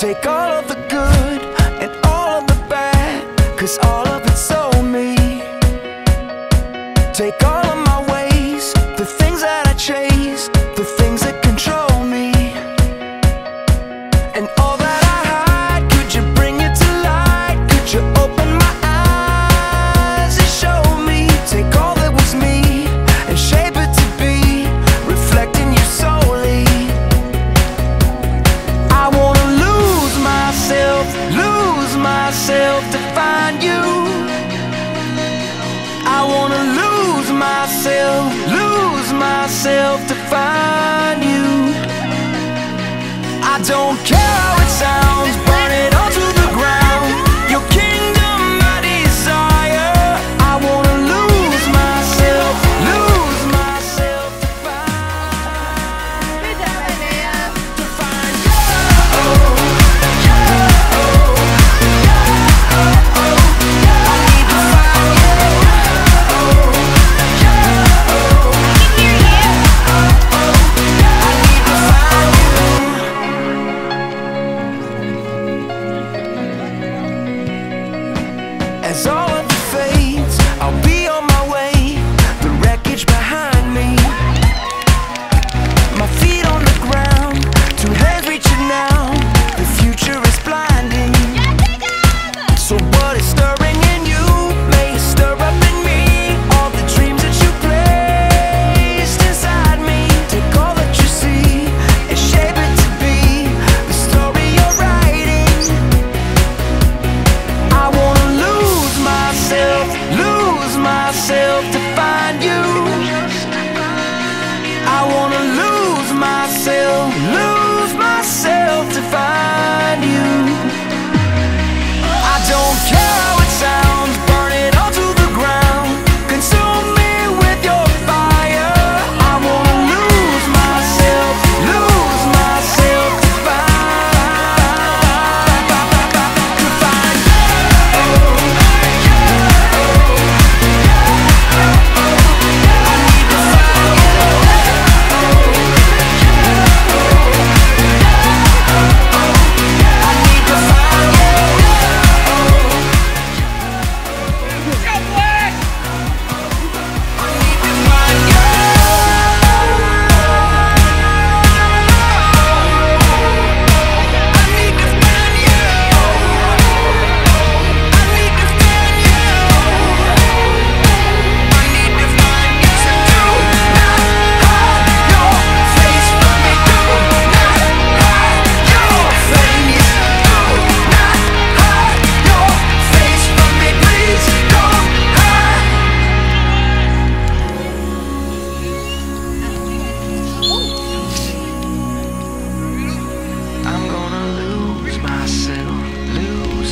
Take all of the good and all of the bad Cause all myself, lose myself to find you. I don't care.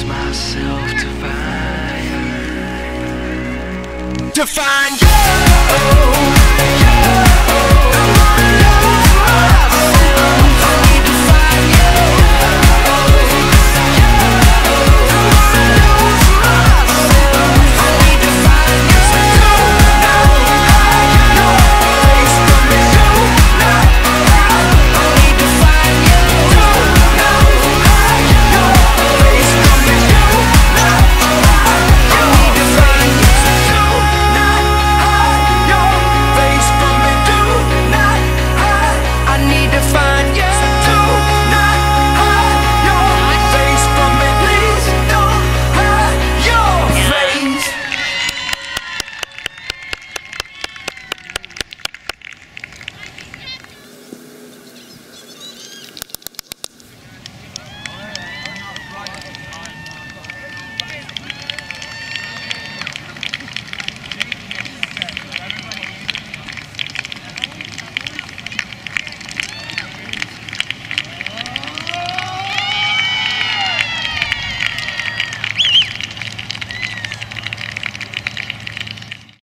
myself to find to find you.